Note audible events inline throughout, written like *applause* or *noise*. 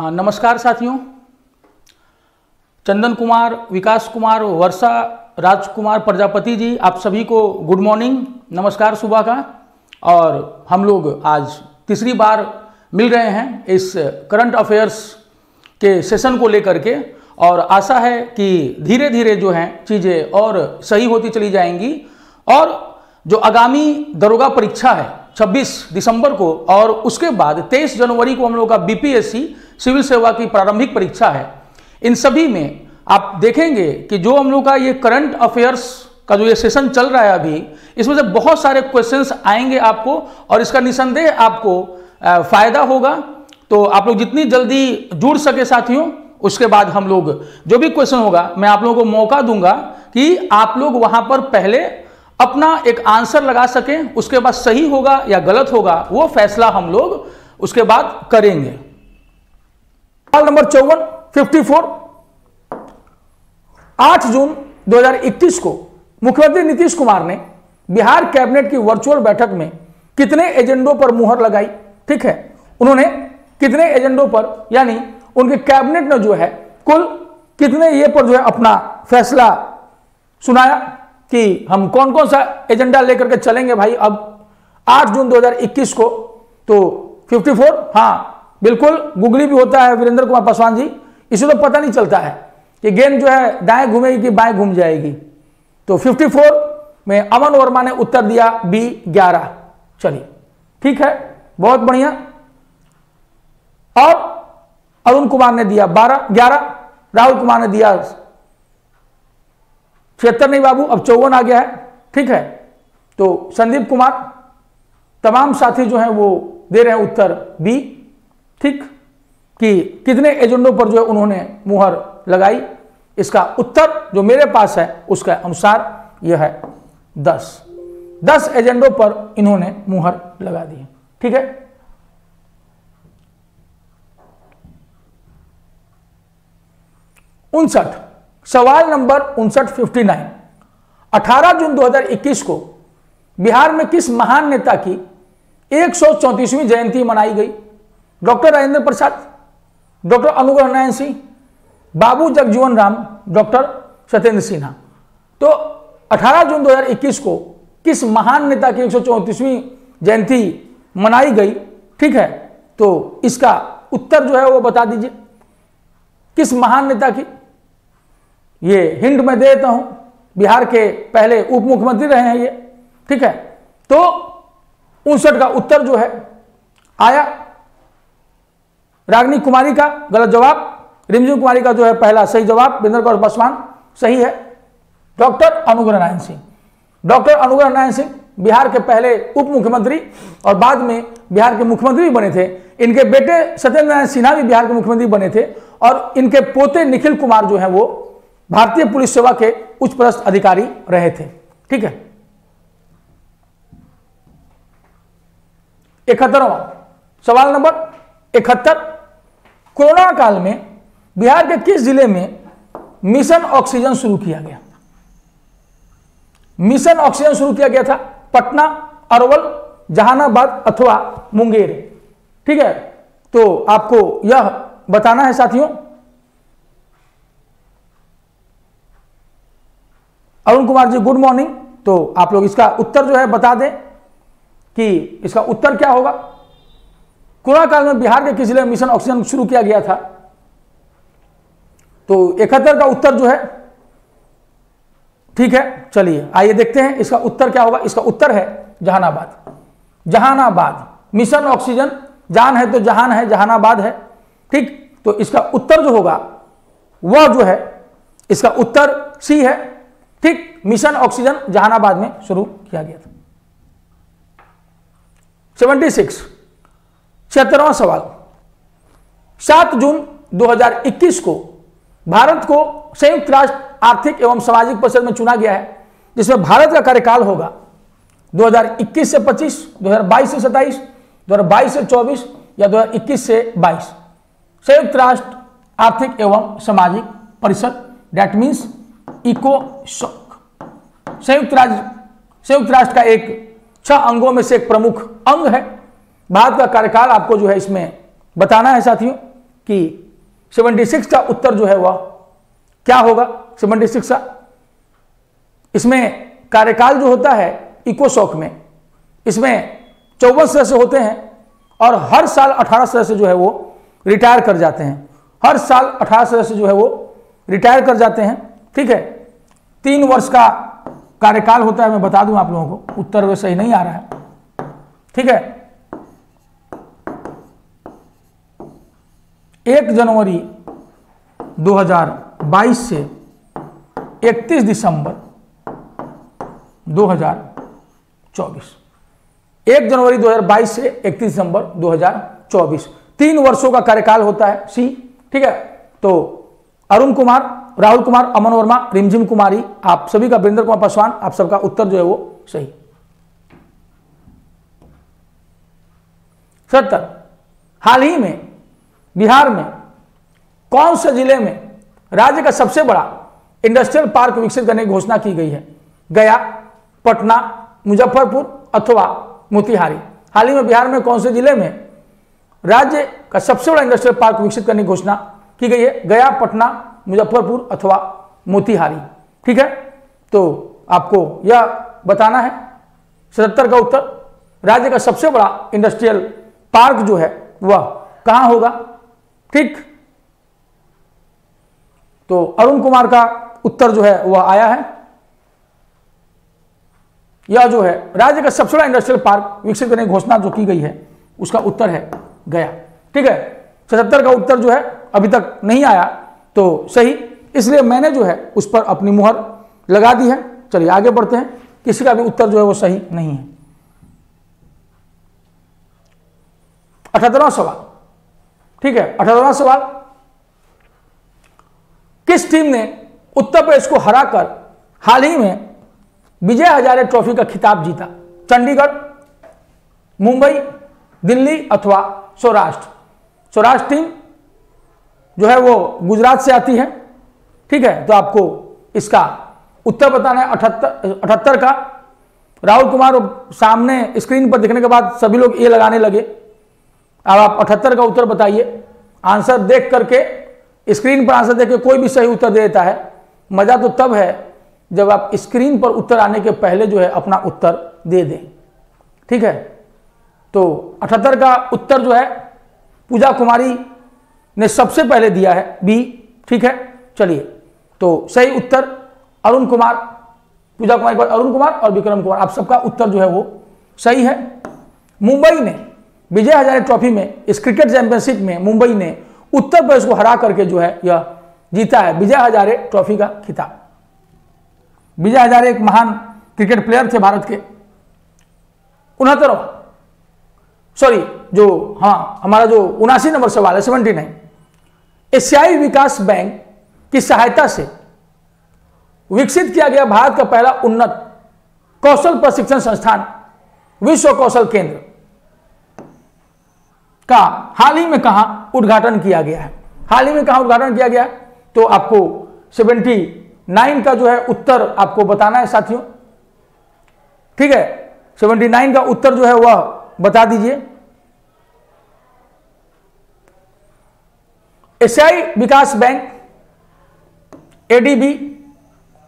नमस्कार साथियों। चंदन कुमार, विकास कुमार, वर्षा राजकुमार प्रजापति जी, आप सभी को गुड मॉर्निंग नमस्कार सुबह का। और हम लोग आज तीसरी बार मिल रहे हैं इस करंट अफेयर्स के सेशन को लेकर के। और आशा है कि धीरे धीरे जो हैं, चीज़ें और सही होती चली जाएँगी। और जो आगामी दरोगा परीक्षा है 26 दिसंबर को और उसके बाद 23 जनवरी को हम लोग का बीपीएससी सिविल सेवा की प्रारंभिक परीक्षा है। इन सभी में आप देखेंगे कि जो हम लोग का ये करंट अफेयर्स का जो ये सेशन चल रहा है अभी, इसमें से बहुत सारे क्वेश्चंस आएँगे आपको और इसका निसंदेह आपको फ़ायदा होगा। तो आप लोग जितनी जल्दी जुड़ सके साथियों, उसके बाद हम लोग जो भी क्वेश्चन होगा, मैं आप लोगों को मौका दूँगा कि आप लोग वहाँ पर पहले अपना एक आंसर लगा सकें, उसके बाद सही होगा या गलत होगा, वो फैसला हम लोग उसके बाद करेंगे। सवाल नंबर चौवन फिफ्टी फोर आठ जून 2021 को मुख्यमंत्री नीतीश कुमार ने बिहार कैबिनेट की वर्चुअल बैठक में कितने एजेंडों पर मुहर लगाई? ठीक है, उन्होंने कितने एजेंडों पर, यानी उनके कैबिनेट ने जो है, कुल कितने ये पर जो है अपना फैसला सुनाया? कि हम कौन कौन सा एजेंडा लेकर के चलेंगे भाई? अब 8 जून 2021 को तो 54 हाँ बिल्कुल गुगली भी होता है, वीरेंद्र कुमार पासवान जी। इसे तो पता नहीं चलता है कि गेंद जो है, दाएँ घूमेगी कि बाएँ घूम जाएगी। तो 54 में अमन वर्मा ने उत्तर दिया बी 11 चलिए, ठीक है, बहुत बढ़िया। और अरुण कुमार ने दिया 12 11 राहुल कुमार ने दिया छिहत्तर नहीं बाबू, अब चौवन आ गया है। ठीक है? तो संदीप कुमार, तमाम साथी जो हैं वो दे रहे हैं उत्तर बी। ठीक? कि कितने एजेंडों पर जो है उन्होंने मुहर लगाई? इसका उत्तर जो मेरे पास है, उसके अनुसार यह है दस। दस एजेंडों पर इन्होंने मुहर लगा दी ठीक है? उनसठ। सवाल नंबर उनसठ फिफ्टी नाइन अठारह जून 2021 को बिहार में किस महान नेता की एक जयंती मनाई गई? Doctor Rajendra Prasad, doctor Anugrah Narayan Singh, Babu Jagjivan Ram, doctor Satyendra Sinha. तो 18 जून 2021 को किस महान नेता की एक जयंती मनाई गई? ठीक है तो इसका उत्तर जो है वो बता दीजिए। किस महान नेता की ये हिंट मैं दे देता हूँ, बिहार के पहले उप मुख्यमंत्री रहे हैं ये, ठीक है? तो उनसठ का उत्तर जो है, आया। रागनी कुमारी का गलत जवाब, रिमझिम कुमारी का जो है पहला सही जवाब, बिंदर कौर पासवान सही है। डॉक्टर अनुग्रह नारायण सिंह, डॉक्टर अनुग्रह नारायण सिंह, बिहार के पहले उप मुख्यमंत्री और बाद में बिहार के मुख्यमंत्री बने थे। इनके बेटे सत्येंद्र नारायण सिन्हा भी बिहार के मुख्यमंत्री बने थे और इनके पोते निखिल कुमार जो है वो भारतीय पुलिस सेवा के उच्च पदस्थ अधिकारी रहे थे। ठीक है? इकहत्तरवा। सवाल नंबर इकहत्तर। कोरोना काल में बिहार के किस ज़िले में मिशन ऑक्सीजन शुरू किया गया? मिशन ऑक्सीजन शुरू किया गया था पटना, अरवल, जहानाबाद अथवा मुंगेर। ठीक है? तो आपको यह बताना है साथियों अरुण कुमार जी गुड मॉर्निंग तो आप लोग इसका उत्तर जो है बता दें कि इसका उत्तर क्या होगा? कोरोना काल में बिहार के किस ज़िले में मिशन ऑक्सीजन शुरू किया गया था। तो इकहत्तर का उत्तर जो है, ठीक है, चलिए, आइए देखते हैं इसका उत्तर क्या होगा। इसका उत्तर है जहानाबाद। जहानाबाद, मिशन ऑक्सीजन, जान है तो जहान है, जहानाबाद है, ठीक? तो इसका उत्तर जो होगा, वह जो है, इसका उत्तर सी है। ठीक मिशन ऑक्सीजन जहानाबाद में शुरू किया गया था। सेवेंटी सिक्स छिहत्तरवा सवाल। सात जून 2021 को भारत को संयुक्त राष्ट्र आर्थिक एवं सामाजिक परिषद में चुना गया है जिसमें भारत का कार्यकाल होगा 2021 से 25, 2022 से 27, 2022 से 24 या 2021 से 22 संयुक्त राष्ट्र आर्थिक एवं सामाजिक परिषद डेट मीन्स इको संयुक्त राज्य, संयुक्त राष्ट्र का एक छह अंगों में से एक प्रमुख अंग है। भारत का कार्यकाल आपको जो है इसमें बताना है साथियों कि 76 का उत्तर जो है वह क्या होगा? 76 का। इसमें कार्यकाल जो होता है इकोशॉक में, इसमें चौवन सदस्य होते हैं और हर साल 18 सदस्य जो है वो रिटायर कर जाते हैं। हर साल 18 सदस्य जो है वो रिटायर कर जाते हैं। ठीक है? तीन वर्ष का कार्यकाल होता है, मैं बता दूँ आप लोगों को। उत्तर वे सही नहीं आ रहा है। ठीक है? एक जनवरी 2022 से 31 दिसंबर 2024 एक जनवरी 2022 से 31 दिसंबर 2024 तीन वर्षों का कार्यकाल होता है, सी। ठीक है? तो अरुण कुमार, राहुल कुमार, अमन वर्मा, रिमझिम कुमारी, आप सभी का वीरेंद्र कुमार पासवान, आप सबका उत्तर जो है वो सही। सत्तर, हाल ही में, बिहार में, कौन से ज़िले में राज्य का सबसे बड़ा इंडस्ट्रियल पार्क विकसित करने की घोषणा की गई है? गया, पटना, मुजफ्फरपुर अथवा मोतिहारी। हाल ही में बिहार में कौन से ज़िले में राज्य का सबसे बड़ा इंडस्ट्रियल पार्क विकसित करने की घोषणा की गई है गया पटना, मुजफ्फरपुर अथवा मोतिहारी। ठीक है? तो आपको यह बताना है। सतहत्तर का उत्तर। राज्य का सबसे बड़ा इंडस्ट्रियल पार्क जो है, वह कहाँ होगा? ठीक? तो अरुण कुमार का उत्तर जो है, वह आया है। यह जो है, राज्य का सबसे बड़ा इंडस्ट्रियल पार्क विकसित करने की घोषणा जो की गई है, उसका उत्तर है गया। ठीक है? सतहत्तर का उत्तर जो है अभी तक नहीं आया तो सही। इसलिए मैंने जो है, उस पर अपनी मुहर लगा दी है। चलिए, आगे बढ़ते हैं। किसी का भी उत्तर जो है, वो सही नहीं है। अठहत्तरवा सवाल। ठीक है अठहत्तरवा सवाल। किस टीम ने उत्तर प्रदेश को हराकर हाल ही में विजय हजारे ट्रॉफी का खिताब जीता? चंडीगढ़, मुंबई, दिल्ली अथवा सौराष्ट्र? सौराष्ट्र टीम जो है वो गुजरात से आती है। ठीक है तो आपको इसका उत्तर बताना है, अठहत्तर अठहत्तर का। राहुल कुमार सामने स्क्रीन पर दिखने के बाद सभी लोग ये लगाने लगे। अब आप अठहत्तर का उत्तर बताइए। आंसर देख करके, स्क्रीन पर आंसर देख के कोई भी सही उत्तर दे देता है। मज़ा तो तब है जब आप स्क्रीन पर उत्तर आने के पहले जो है अपना उत्तर दे दें। ठीक है तो अठहत्तर का उत्तर जो है पूजा कुमारी ने सबसे पहले दिया है बी, ठीक है? चलिए तो सही उत्तर अरुण कुमार, पूजा कुमार के बाद अरुण कुमार और विक्रम कुमार, आप सबका उत्तर जो है वो सही है। मुंबई ने विजय हजारे ट्रॉफी में, इस क्रिकेट चैंपियनशिप में मुंबई ने उत्तर प्रदेश को हरा करके जो है यह जीता है विजय हजारे ट्रॉफी का खिताब। विजय हजारे एक महान क्रिकेट प्लेयर थे भारत के। उनहत्तर, सॉरी, जो हाँ हमारा जो उनासी नंबर सवाल है सेवेंटी नाइन एशियाई विकास बैंक की सहायता से विकसित किया गया भारत का पहला उन्नत कौशल प्रशिक्षण संस्थान, विश्व कौशल केंद्र का हाल ही में कहा उद्घाटन किया गया है। हाल ही में कहा उद्घाटन किया गया तो आपको 79 का जो है उत्तर आपको बताना है साथियों। ठीक है 79 का उत्तर जो है वह बता दीजिए। एशियाई विकास बैंक एडीबी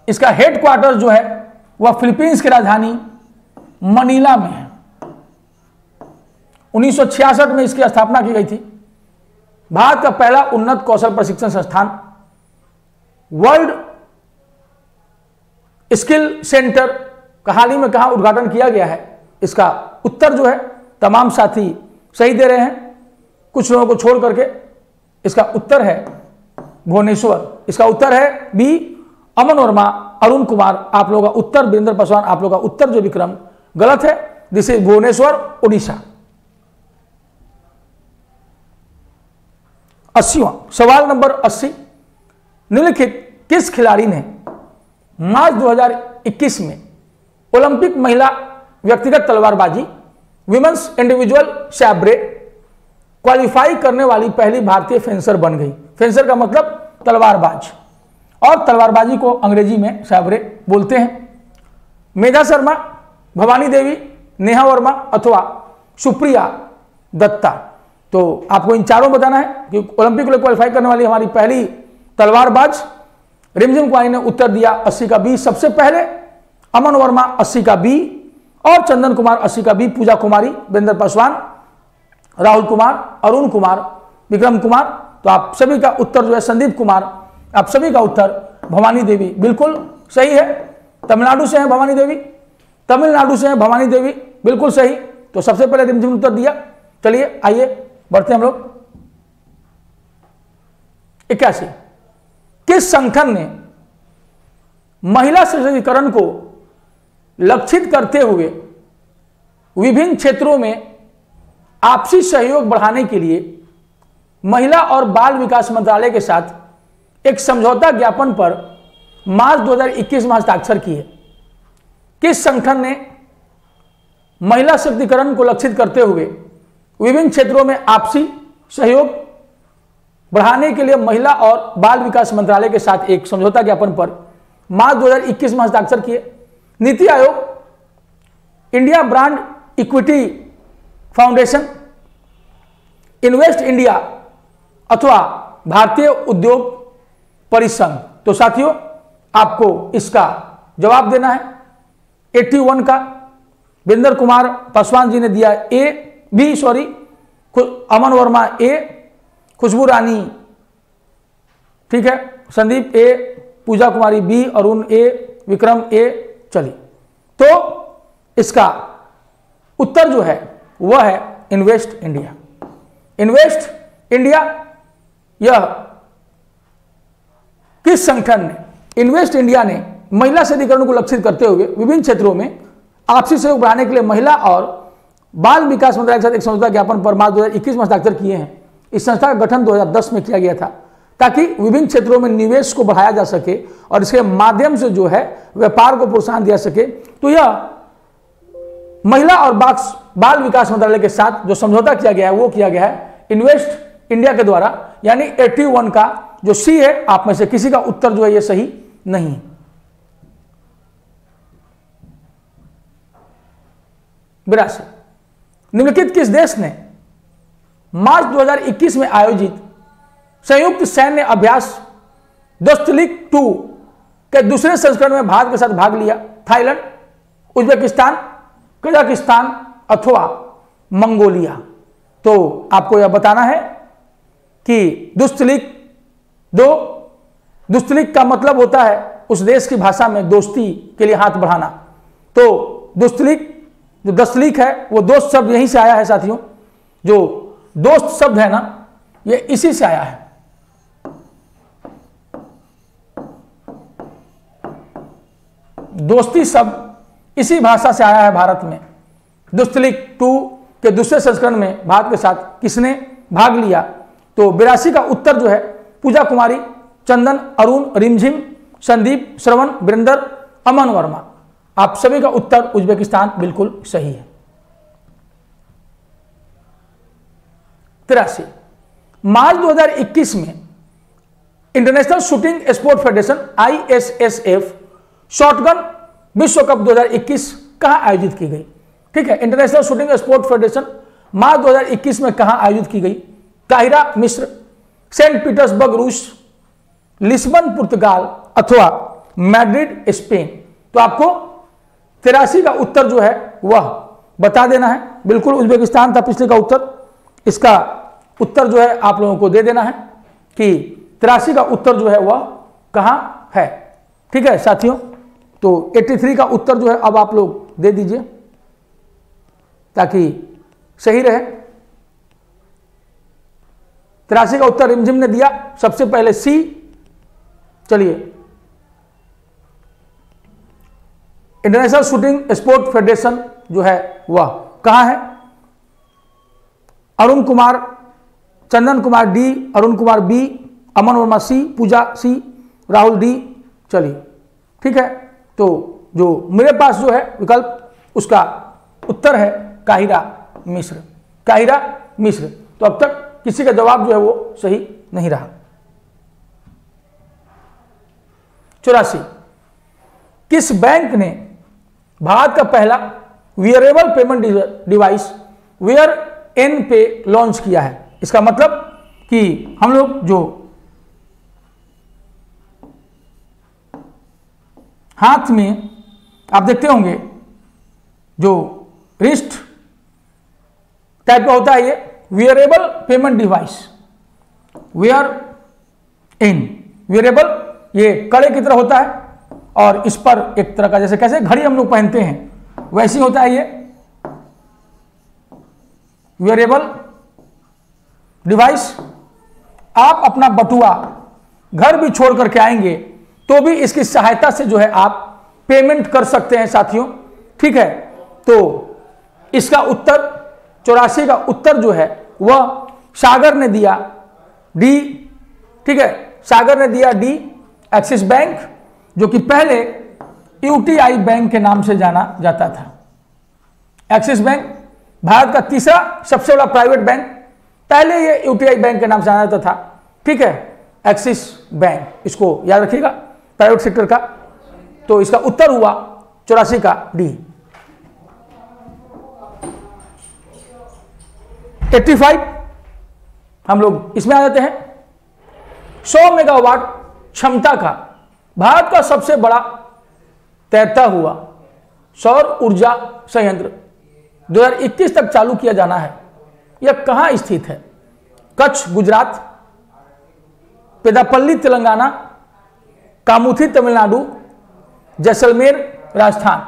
इसका हेडक्वार्टर जो है, वह फिलीपींस की राजधानी मनीला में है। 1966 में इसकी स्थापना की गई थी। भारत का पहला उन्नत कौशल प्रशिक्षण संस्थान वर्ल्ड स्किल सेंटर का हाल ही में कहा उद्घाटन किया गया है, इसका उत्तर जो है, तमाम साथी सही दे रहे हैं। कुछ लोगों को छोड़ करके इसका उत्तर है भुवनेश्वर। इसका उत्तर है बी, अमन वर्मा, अरुण कुमार। आप लोगों का उत्तर, वीरेंद्र पासवान, आप लोगों का उत्तर जो विक्रम गलत है दिस इज़ भुवनेश्वर उड़ीसा अस्सीवा, सवाल नंबर अस्सी। निम्नलिखित किस खिलाड़ी ने मार्च 2021 में ओलंपिक महिला व्यक्तिगत तलवारबाजी विमेंस इंडिविजुअल सैब्रे क्वालिफाई करने वाली पहली भारतीय फेंसर बन गई। फेंसर का मतलब तलवारबाज। और तलवारबाजी को अंग्रेज़ी में सैब्रे बोलते हैं। मेधा शर्मा, भवानी देवी, नेहा वर्मा अथवा सुप्रिया दत्ता। तो आपको इन चारों बताना है कि ओलंपिक के लिए क्वालिफाई करने वाली हमारी पहली तलवारबाज रिमझिम कुमारी ने उत्तर दिया अस्सी का बी। सबसे पहले अमन वर्मा अस्सी का बी और चंदन कुमार अस्सी का बी। पूजा कुमारी वीरेंद्र पासवान राहुल कुमार, अरुण कुमार, विक्रम कुमार तो आप सभी का उत्तर जो है संदीप कुमार, आप सभी का उत्तर भवानी देवी, बिल्कुल सही है। तमिलनाडु से है भवानी देवी। तमिलनाडु से है भवानी देवी, बिल्कुल सही। तो सबसे पहले रिमझिम उत्तर दिया। चलिए, आइए, बढ़ते हम लोग। इक्यासी। किस संगठन ने महिला सशक्तिकरण को लक्षित करते हुए विभिन्न क्षेत्रों में आपसी सहयोग बढ़ाने के लिए महिला और बाल विकास मंत्रालय के साथ एक समझौता ज्ञापन पर मार्च 2021 में हस्ताक्षर किए। किस संगठन ने महिला शक्तिकरण को लक्षित करते हुए विभिन्न क्षेत्रों में आपसी सहयोग बढ़ाने के लिए महिला और बाल विकास मंत्रालय के साथ एक समझौता ज्ञापन पर मार्च 2021 में हस्ताक्षर किए? NITI Aayog, India brand equity foundation invest India अथवा भारतीय उद्योग परिसंघ। तो साथियों, आपको इसका जवाब देना है। 81 का, बिंदर कुमार पासवान जी ने दिया A B sorry Aman Verma A Khushboo Rani, ठीक है, Sandeep A Puja Kumari B Arun A Vikram A चलिए। तो इसका उत्तर जो है वह है इन्वेस्ट इंडिया। इन्वेस्ट इंडिया, यह किस संगठन ने? इन्वेस्ट इंडिया ने महिला सधिकरण को लक्षित करते हुए विभिन्न क्षेत्रों में आपसी सहयोग बढ़ाने के लिए महिला और बाल विकास मंत्रालय के साथ एक समझौता ज्ञापन पर मार्च 2021 में हस्ताक्षर किए हैं। इस संस्था का गठन 2010 में किया गया था, ताकि विभिन्न क्षेत्रों में निवेश को बढ़ाया जा सके और इसके माध्यम से जो है, व्यापार को प्रोत्साहन दिया सके। तो यह महिला और बाल विकास मंत्रालय के साथ जो समझौता किया गया है, वो किया गया है इन्वेस्ट इंडिया के द्वारा, यानी 81 का जो सी है, आप में से किसी का उत्तर जो है ये सही नहीं बिरासी, निम्नलिखित किस देश ने मार्च 2021 में आयोजित संयुक्त सैन्य अभ्यास दोस्तलिक टू के दूसरे संस्करण में भारत के साथ भाग लिया, थाईलैंड, उज्बेकिस्तान कजाकिस्तान अथवा मंगोलिया। तो आपको यह बताना है कि दुस्तलिक दो दुस्तलिक का मतलब होता है उस देश की भाषा में दोस्ती के लिए हाथ बढ़ाना। तो दुस्तलिक जो दस्तलीक है, वो दोस्त शब्द यहीं से आया है साथियों। जो दोस्त शब्द है ना, ये इसी से आया है। दोस्ती शब्द इसी भाषा से आया है भारत में। दुस्तलिक टू के दूसरे संस्करण में भारत के साथ किसने भाग लिया? तो बिरासी का उत्तर जो है, पूजा कुमारी, चंदन, अरुण, रिमझिम, संदीप, श्रवण, वीरेंद्र, अमन वर्मा। आप सभी का उत्तर उज्बेकिस्तान बिल्कुल सही है। तिरासी। मार्च 2021 में international shooting sport federation ISSF shotgun विश्व कप 2021 कहाँ आयोजित की गई? ठीक है इंटरनेशनल शूटिंग स्पोर्ट फेडरेशन मार्च 2021 में कहाँ आयोजित की गई? काहिरा मिस्र सेंट पीटर्सबर्ग रूस लिस्बन पुर्तगाल, अथवा मैड्रिड स्पेन तो आपको तिरासी का उत्तर जो है, वह बता देना है। बिल्कुल उज्बेकिस्तान था पिछले का उत्तर। इसका उत्तर जो है, आप लोगों को दे देना है कि तिरासी का उत्तर जो है, वह कहाँ है। ठीक है, साथियों? तो 83 का उत्तर जो है, अब आप लोग दे दीजिए, ताकि सही रहे। तिरासी का उत्तर रिमझिम ने दिया। सबसे पहले सी, चलिए। इंटरनेशनल शूटिंग स्पोर्ट फेडरेशन जो है, वह कहाँ है? Arun Kumar, Chandan Kumar D, Arun Kumar B, Aman Verma C, Puja C, Rahul D, चलिए, ठीक है। तो जो मेरे पास जो है विकल्प, उसका उत्तर है काहिरा मिश्र। काहिरा मिश्र। तो अब तक किसी का जवाब जो है वो सही नहीं रहा। चौरासी। किस बैंक ने भारत का पहला wearable payment device wear N pay launch किया है? इसका मतलब कि हम लोग जो हाथ में, आप देखते होंगे, जो रिस्ट टाइप का होता है ये wearable payment device wear N wearable ये कड़े की तरह होता है, और इस पर एक तरह का, जैसे कैसे घड़ी हम लोग पहनते हैं, वैसे होता है ये। वेरिएबल डिवाइस आप अपना बटुआ घर भी छोड़ करके आएँगे तो भी इसकी सहायता से जो है आप पेमेंट कर सकते हैं साथियों। ठीक है? तो इसका उत्तर, चौरासी का उत्तर जो है, वह सागर ने दिया डी ठीक है? सागर ने दिया डी एक्सिस बैंक जो कि पहले यूटीआई बैंक के नाम से जाना जाता था। एक्सिस बैंक भारत का तीसरा सबसे बड़ा प्राइवेट बैंक पहले ये यूटीआई बैंक के नाम से जाना जाता था। ठीक है? एक्सिस बैंक इसको याद रखिएगा। प्राइवेट सेक्टर का तो इसका उत्तर हुआ चौरासी का डी 85 हम लोग इसमें आ जाते हैं। 100 मेगावाट क्षमता का, भारत का सबसे बड़ा तैरता हुआ सौर ऊर्जा संयंत्र 2021 तक चालू किया जाना है। यह कहाँ स्थित है? कच्छ, गुजरात, पेदापल्ली, तेलंगाना कामुथी तमिलनाडु, जैसलमेर, राजस्थान।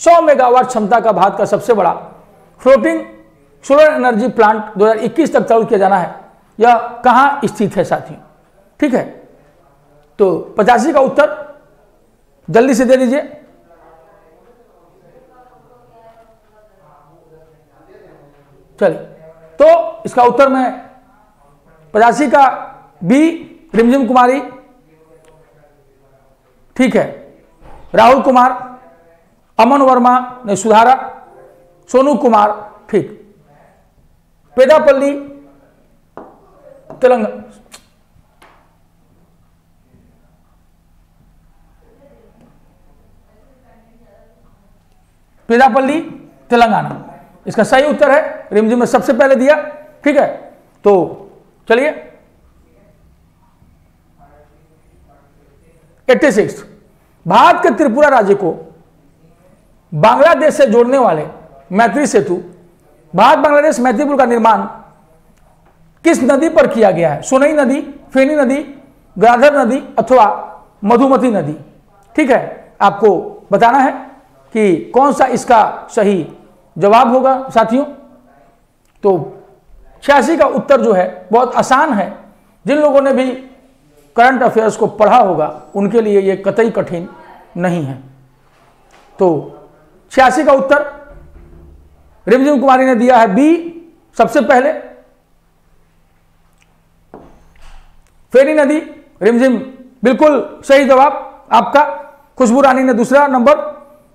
100 मेगावाट क्षमता का भारत का सबसे बड़ा फ्लोटिंग सोलर एनर्जी प्लांट 2021 तक चालू किया जाना है। यह कहाँ स्थित है साथियों? ठीक है? तो पचासी का उत्तर जल्दी से दे दीजिए। चलिए तो इसका उत्तर में पचासी का बी रिमझिम कुमारी ठीक है। राहुल कुमार, अमन वर्मा ने सुधारा, सोनू कुमार ठीक। पेदापल्ली तेलंगाना पेदापल्ली, तेलंगाना। इसका सही उत्तर है, रिमझिम में सबसे पहले दिया, ठीक है। तो चलिए। 86 भारत के त्रिपुरा राज्य को बांग्लादेश से जोड़ने वाले मैत्री सेतु, भारत बांग्लादेश मैत्री पुल का निर्माण किस नदी पर किया गया है? सोनई नदी, फेनी नदी गाधर नदी अथवा मधुमती नदी? ठीक है, आपको बताना है कि कौन सा इसका सही जवाब होगा साथियों? तो छियासी का उत्तर जो है, बहुत आसान है। जिन लोगों ने भी करंट अफेयर्स को पढ़ा होगा, उनके लिए ये कतई कठिन नहीं है। तो छियासी का उत्तर रिमझिम कुमारी ने दिया है बी, सबसे पहले। फेरी नदी, रिमझिम, बिल्कुल सही जवाब, आपका। खुशबू रानी ने दूसरा नंबर,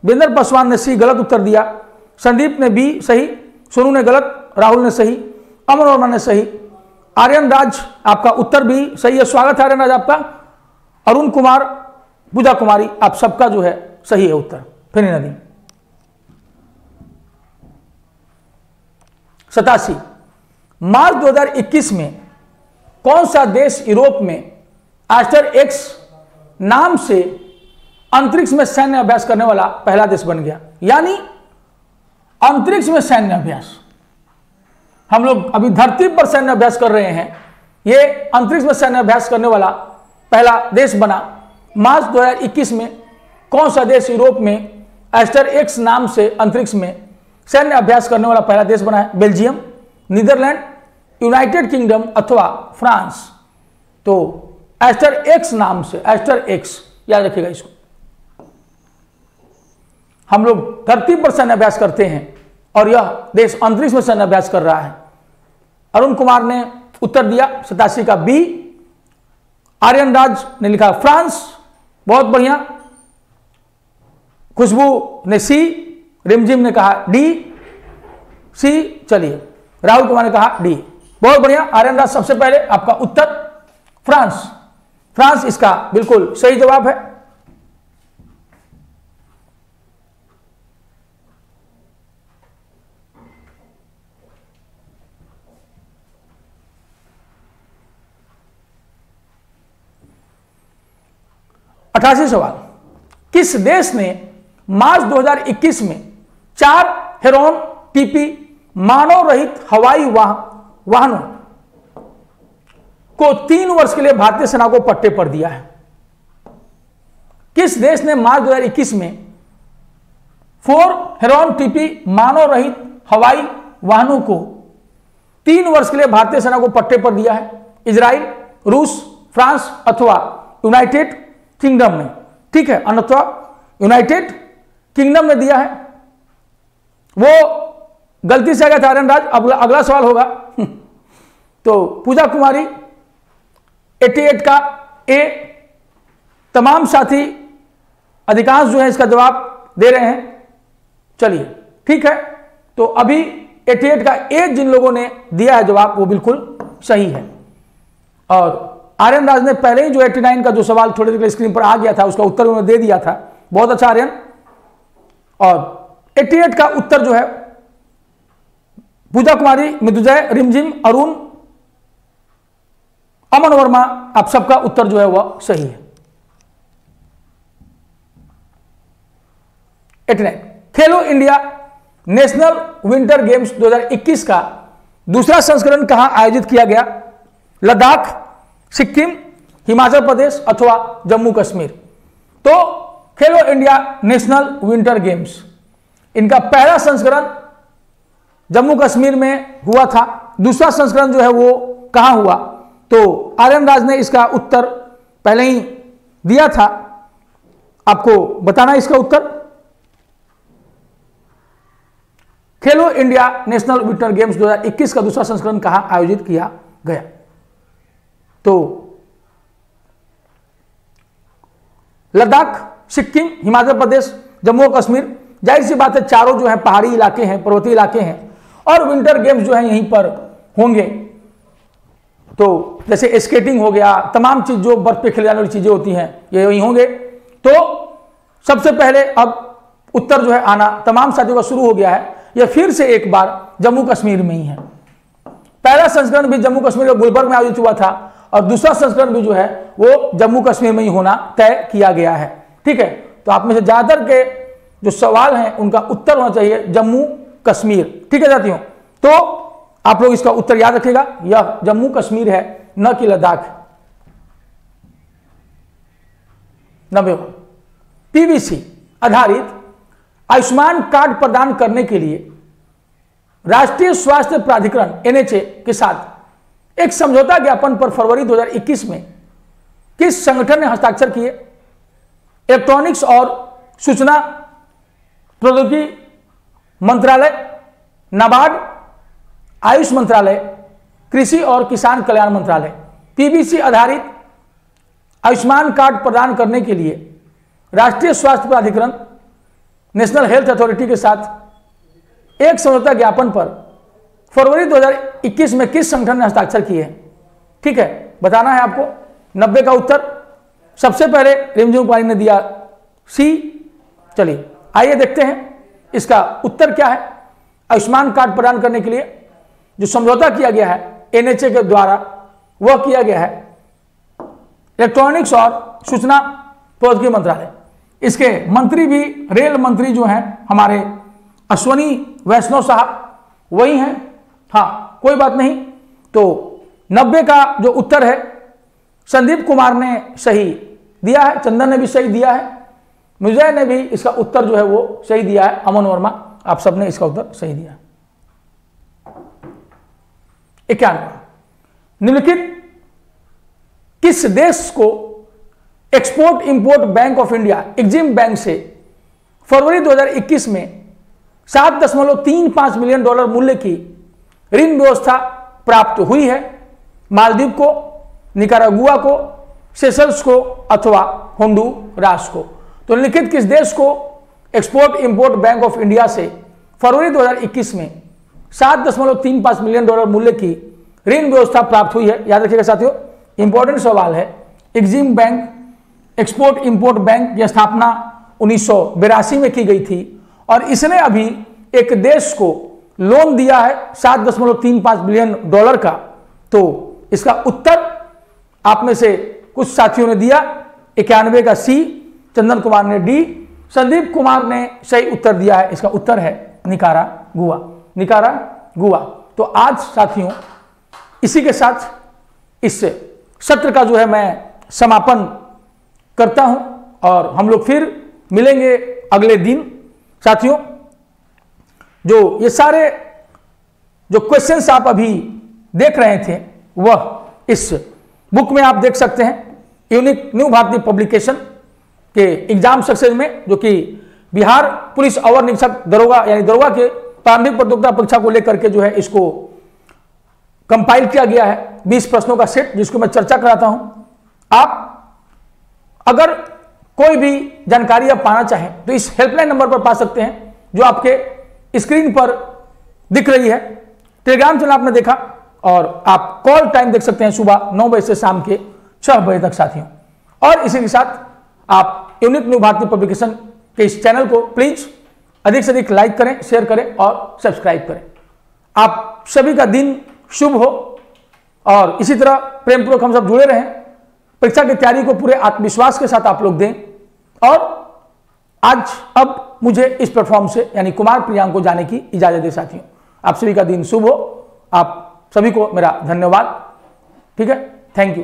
बिंदर पासवान ने सी, गलत उत्तर दिया। संदीप ने बी, सही। सोनू ने गलत, राहुल ने सही। अमन वर्मा ने सही। आर्यन राज, आपका उत्तर भी सही है, स्वागत है आर्यन राज आपका। अरुण कुमार, पूजा कुमारी, आप सबका जो है सही है उत्तर। फेनी नदी। सतासी। मार्च 2021 में कौन सा देश यूरोप में आस्टर एक्स नाम से अंतरिक्ष में सैन्य अभ्यास करने वाला पहला देश बन गया? यानी अंतरिक्ष में सैन्य अभ्यास। हम लोग अभी धरती पर सैन्य अभ्यास कर रहे हैं। ये अंतरिक्ष में सैन्य अभ्यास करने वाला पहला देश बना। मार्च 2021 में कौन सा देश यूरोप में एस्टर एक्स नाम से अंतरिक्ष में सैन्य अभ्यास करने वाला पहला देश बना है? बेल्जियम, नीदरलैंड, यूनाइटेड किंगडम अथवा फ्रांस। तो एस्टर एक्स नाम से, एस्टर एक्स, याद रखिएगा इसको। हम लोग धरती पर सैन्य अभ्यास करते हैं। और यह देश अंतरिक्ष में सैन्य अभ्यास कर रहा है। अरुण कुमार ने उत्तर दिया, सतासी का बी। आर्यन राज ने लिखा फ्रांस, बहुत बढ़िया। खुशबू ने सी, रिमझिम ने कहा डी। सी, चलिए। राहुल कुमार ने कहा डी। बहुत बढ़िया। आर्यन राज सबसे पहले, आपका उत्तर फ्रांस। फ्रांस इसका बिल्कुल सही जवाब है। अठासी सवाल। किस देश ने मार्च 2021 में चार हेरोन टीपी मानव रहित हवाई वाह, वाहनों को तीन वर्ष के लिए भारतीय सेना को पट्टे पर दिया है? किस देश ने मार्च 2021 में फोर हेरोन टीपी मानव रहित हवाई वाहनों को तीन वर्ष के लिए भारतीय सेना को पट्टे पर दिया है? इजराइल रूस फ्रांस अथवा यूनाइटेड किंगडम में। ठीक है? अथवा यूनाइटेड किंगडम ने दिया है। वो गलती से आ गया था आर्यन राज। अगला अगला सवाल होगा। *laughs* तो पूजा कुमारी 88 का ए तमाम साथी अधिकांश जो है इसका जवाब दे रहे हैं। चलिए, ठीक है? तो अभी 88 का ए जिन लोगों ने दिया है जवाब, वो बिल्कुल सही है। और आर्यन राज ने पहले ही जो 89 का जो सवाल थोड़ी देर स्क्रीन पर आ गया था, उसका उत्तर उन्होंने दे दिया था। बहुत अच्छा आर्यन। और 88 का उत्तर जो है, पूजा कुमारी मृत्युजय रिमझिम, अरुण, अमन वर्मा, आप सबका उत्तर जो है वह सही है। एटी खेलो इंडिया नेशनल विंटर गेम्स 2021 का दूसरा संस्करण कहाँ आयोजित किया गया? लद्दाख सिक्किम, हिमाचल प्रदेश अथवा जम्मू कश्मीर। तो खेलो इंडिया नेशनल विंटर गेम्स। इनका पहला संस्करण जम्मू कश्मीर में हुआ था। दूसरा संस्करण जो है वो कहाँ हुआ? तो आर्यन राज ने इसका उत्तर पहले ही दिया था। आपको बताना इसका उत्तर? खेलो इंडिया नेशनल विंटर गेम्स 2021 का दूसरा संस्करण कहाँ आयोजित किया गया? तो लद्दाख, सिक्किम, हिमाचल प्रदेश, जम्मू और कश्मीर, ज़ाहिर सी बात है चारों जो है पहाड़ी इलाके हैं, पर्वतीय इलाके हैं और विंटर गेम्स जो है यहीं पर होंगे। तो जैसे स्केटिंग हो गया, तमाम चीज़ जो बर्फ़ पे खेले जाने वाली चीज़ें होती हैं, ये वहीं होंगे। तो सबसे पहले अब उत्तर जो है आना, तमाम साथियों का शुरू हो गया है। यह फिर से एक बार जम्मू कश्मीर में ही है। पहला संस्करण भी जम्मू कश्मीर के गुलबर्ग में आयोजित हुआ था। और दूसरा संस्करण भी जो है, वो जम्मू कश्मीर में ही होना तय किया गया है। ठीक है? तो आप में से ज़्यादातर के जो सवाल हैं, उनका उत्तर होना चाहिए जम्मू कश्मीर। ठीक है हूँ तो आप लोग इसका उत्तर याद रखिएगा। यह जम्मू कश्मीर है, न कि लद्दाख। पीवीसी आधारित आयुष्मान कार्ड प्रदान करने के लिए राष्ट्रीय स्वास्थ्य प्राधिकरण, एनएचए के साथ एक समझौता ज्ञापन पर फरवरी 2021 में किस संगठन ने हस्ताक्षर किए? इलेक्ट्रॉनिक्स और सूचना प्रौद्योगिकी मंत्रालय, नाबार्ड, आयुष मंत्रालय, कृषि और किसान कल्याण मंत्रालय, पीबीसी आधारित आयुष्मान कार्ड प्रदान करने के लिए राष्ट्रीय स्वास्थ्य प्राधिकरण, नेशनल हेल्थ अथॉरिटी के साथ एक समझौता ज्ञापन पर फरवरी 2021 में किस संगठन ने हस्ताक्षर किए ठीक है, बताना है आपको। 90 का उत्तर। सबसे पहले रिमझिम कुमारी ने दिया सी। चलिए, आइए देखते हैं इसका उत्तर क्या है। आयुष्मान कार्ड प्रदान करने के लिए जो समझौता किया गया है, एनएचए के द्वारा, वह किया गया है इलेक्ट्रॉनिक्स और सूचना प्रौद्योगिकी मंत्रालय। इसके मंत्री भी, रेल मंत्री जो हैं, हमारे अश्वनी वैष्णव साहब, वही हैं। हाँ कोई बात नहीं। तो नब्बे का जो उत्तर है, संदीप कुमार ने सही दिया है, चंदन ने भी सही दिया है मुजय ने भी इसका उत्तर जो है वो सही दिया है। अमन वर्मा, आप सबने इसका उत्तर सही दिया। इक्यानवे। निम्नलिखित, किस देश को export import bank of India, EXIM bank से फरवरी 2021 में सात दशमलव तीन पाँच मिलियन डॉलर मूल्य की ऋण व्यवस्था प्राप्त हुई है, मालदीव को, निकारागुआ को, सेशल्स को अथवा होंडू रास को। तो लिखित किस देश को export import bank of India से फरवरी 2021 में सात दशमलव तीन पाँच मिलियन डॉलर मूल्य की ऋण व्यवस्था प्राप्त हुई है? याद रखिएगा साथियों इंपॉर्टेंट सवाल है। EXIM bank export import bank की स्थापना उन्नीस में की गई थी और इसने अभी एक देश को लोन दिया है सात दशमलव तीन पाँच बिलियन डॉलर का। तो इसका उत्तर आप में से कुछ साथियों ने दिया। इक्यानवे का सी, चंदन कुमार ने डी, संदीप कुमार ने सही उत्तर दिया है। इसका उत्तर है निकारा गुआ निकारा गुआ तो आज साथियों, इसी के साथ इस सत्र का जो है मैं समापन करता हूँ और हम लोग फिर मिलेंगे अगले दिन। साथियों जो ये सारे जो क्वेश्चंस आप अभी देख रहे थे, वह इस बुक में आप देख सकते हैं। यूनिक न्यू भारतीय पब्लिकेशन के एग्ज़ाम सक्सेस में, जो कि बिहार पुलिस अवर निरीक्षक दरोगा, यानी दरोगा के प्रारंभिक प्रतियोगिता परीक्षा को लेकर के जो है इसको कंपाइल किया गया है। 20 प्रश्नों का सेट जिसको मैं चर्चा कराता हूँ। आप अगर कोई भी जानकारी आप पाना चाहें तो इस हेल्पलाइन नंबर पर पा सकते हैं, जो आपके स्क्रीन पर दिख रही है। टेलीग्राम चैनल आपने देखा और आप कॉल टाइम देख सकते हैं सुबह नौ बजे से शाम के छह बजे तक साथियों। और इसी के साथ आप यूनिक न्यू भारतीय पब्लिकेशन के इस चैनल को प्लीज़ अधिक से अधिक लाइक करें शेयर करें और सब्सक्राइब करें। आप सभी का दिन शुभ हो और इसी तरह प्रेम पूर्वक हम सब जुड़े रहें। परीक्षा की तैयारी को पूरे आत्मविश्वास के साथ आप लोग दें और आज, अब मुझे इस प्लेटफॉर्म से, यानी कुमार प्रियांक को जाने की इजाज़त दे साथियों। आप सभी का दिन शुभ हो। आप सभी को मेरा धन्यवाद। ठीक है? Thank you